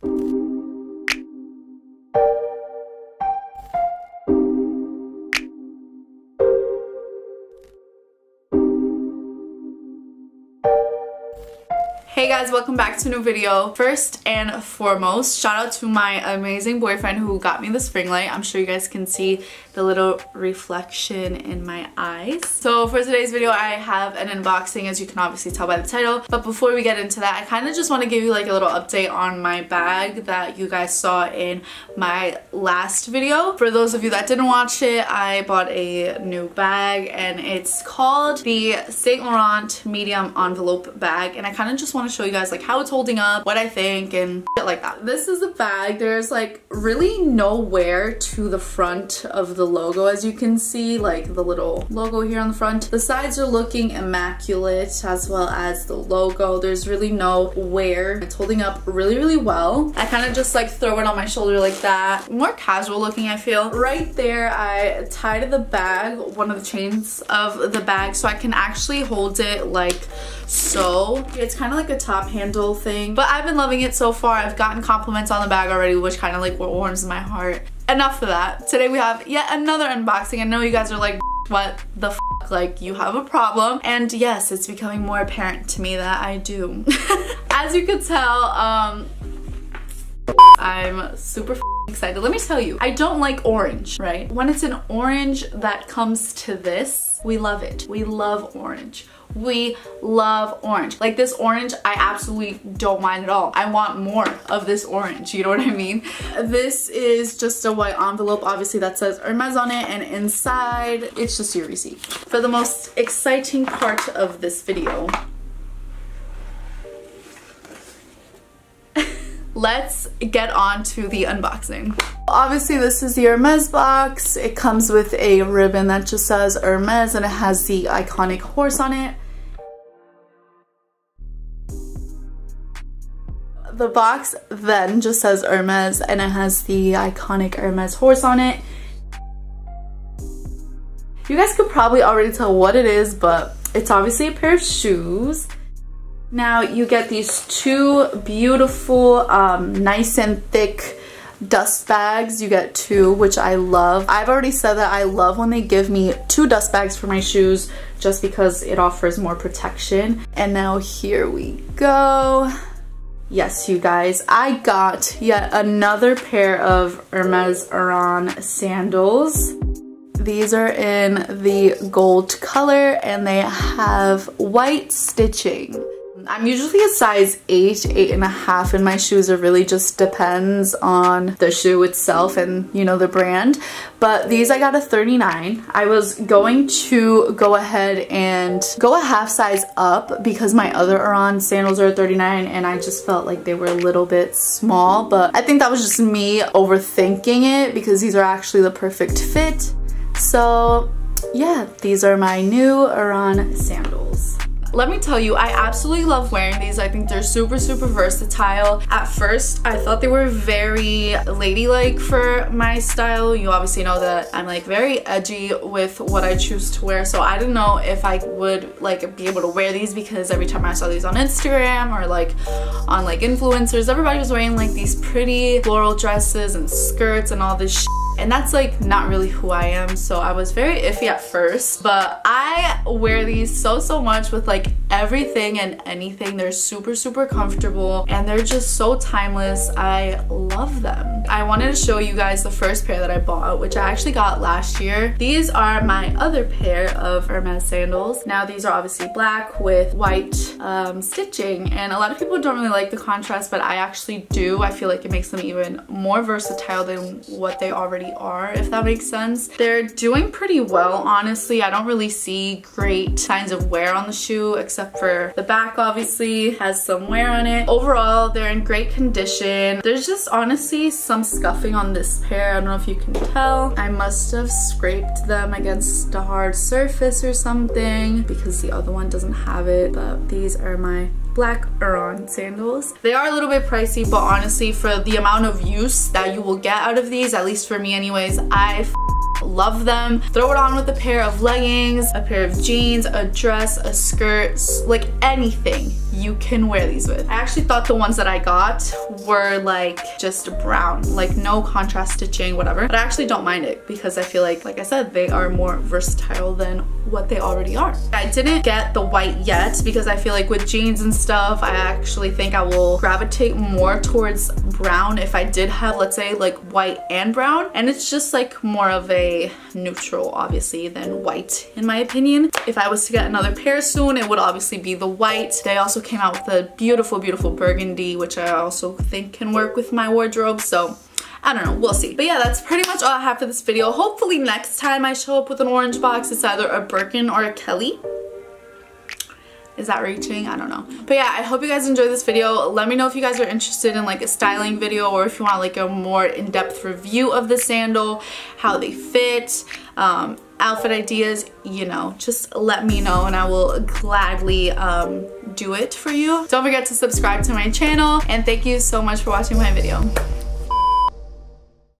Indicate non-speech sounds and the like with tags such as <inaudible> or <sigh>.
Hey guys, welcome back to a new video. First and foremost, shout out to my amazing boyfriend who got me this ring light. I'm sure you guys can see the little reflection in my eyes. So for today's video, I have an unboxing as you can obviously tell by the title. But before we get into that, I kind of just want to give you like a little update on my bag that you guys saw in my last video. For those of you that didn't watch it, I bought a new bag and it's called the Saint Laurent medium envelope bag. And I kind of just want to show you guys like how it's holding up, what I think and like that. This is the bag. There's like really nowhere to the front of the logo as you can see, like the little logo here on the front. The sides are looking immaculate as well as the logo. There's really no wear. It's holding up really, really well. I kind of just like throw it on my shoulder like that. More casual looking, I feel. Right there, I tied to the bag, one of the chains of the bag so I can actually hold it like so. It's kind of like a top handle thing, but I've been loving it so far. I've gotten compliments on the bag already, which kind of like warms my heart. Enough of that. Today we have yet another unboxing. I know you guys are like, what the like you have a problem. And yes it's becoming more apparent to me that I do. <laughs> As you could tell um I'm super excited. Let me tell you I don't like orange right? When it's an orange that comes to this we love it. We love orange we love orange. Like this orange, I absolutely don't mind at all. I want more of this orange, you know what I mean? This is just a white envelope, obviously that says Hermes on it, and inside, it's just your receipt. For the most exciting part of this video, <laughs> let's get on to the unboxing. Obviously this is the Hermes box. It comes with a ribbon that just says Hermes and it has the iconic horse on it. The box then just says Hermes and it has the iconic Hermes horse on it. You guys could probably already tell what it is, but it's obviously a pair of shoes. Now you get these two beautiful, um, nice and thick dust bags. You get two, which I love. I've already said that I love when they give me two dust bags for my shoes just because it offers more protection. And now here we go. Yes, you guys, I got yet another pair of Hermes Oran sandals. These are in the gold color and they have white stitching. I'm usually a size 8, eight and a half, and my shoes. It really just depends on the shoe itself and, you know, the brand. But these I got a 39. I was going to go ahead and go a half size up because my other Oran sandals are 39 and I just felt like they were a little bit small. But I think that was just me overthinking it because these are actually the perfect fit. So yeah, these are my new Oran sandals. Let me tell you, I absolutely love wearing these. I think they're super, super versatile. At first, I thought they were very ladylike for my style. You obviously know that I'm like very edgy with what I choose to wear. So I didn't know if I would like be able to wear these because every time I saw these on Instagram or like on like influencers, everybody was wearing like these pretty floral dresses and skirts and all this and that's like not really who I am so I was very iffy at first but I wear these so so much with like everything and anything. They're super super comfortable and they're just so timeless. I love them. I wanted to show you guys the first pair that I bought which I actually got last year. These are my other pair of Hermes sandals. Now these are obviously black with white um, stitching and a lot of people don't really like the contrast but I actually do. I feel like it makes them even more versatile than what they already are, if that makes sense. They're doing pretty well, honestly. I don't really see great signs of wear on the shoe, except for the back obviously has some wear on it. Overall, they're in great condition. There's just honestly some scuffing on this pair. I don't know if you can tell. I must have scraped them against a hard surface or something because the other one doesn't have it, but these are my black Oran sandals. They are a little bit pricey, but honestly, for the amount of use that you will get out of these, at least for me anyways, I love them. Throw it on with a pair of leggings, a pair of jeans, a dress, a skirt, like anything you can wear these with. I actually thought the ones that I got were like just brown, like no contrast stitching, whatever. But I actually don't mind it because I feel like, like I said, they are more versatile than what they already are. I didn't get the white yet because I feel like with jeans and stuff, I actually think I will gravitate more towards brown if I did have, let's say, like white and brown. And it's just like more of a neutral, obviously, than white, in my opinion. If I was to get another pair soon, it would obviously be the white. They also came out with a beautiful, beautiful burgundy, which I also think can work with my wardrobe. So I don't know, we'll see. But yeah, that's pretty much all I have for this video. Hopefully next time I show up with an orange box, it's either a Birkin or a Kelly. Is that reaching? I don't know. But yeah, I hope you guys enjoyed this video. Let me know if you guys are interested in like a styling video or if you want like a more in-depth review of the sandal, how they fit, um, outfit ideas, you know, just let me know and I will gladly um, do it for you. Don't forget to subscribe to my channel and thank you so much for watching my video.